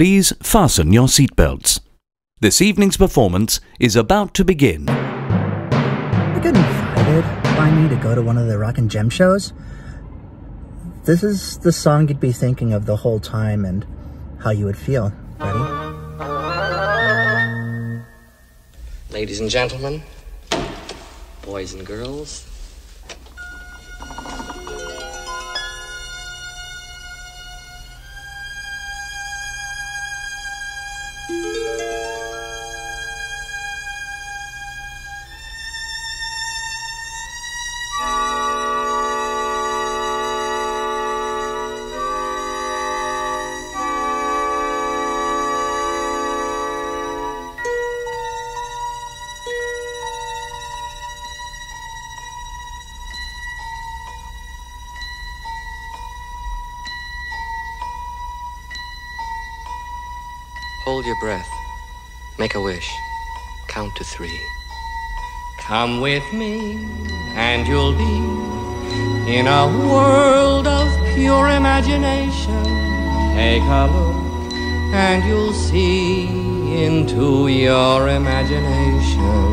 Please fasten your seatbelts. This evening's performance is about to begin. You're getting excited by me to go to one of the Rock and Gem shows? This is the song you'd be thinking of the whole time and how you would feel. Ready? Ladies and gentlemen, boys and girls, hold your breath. Make a wish. Count to three. Come with me, and you'll be in a world of pure imagination. Take a look, and you'll see into your imagination.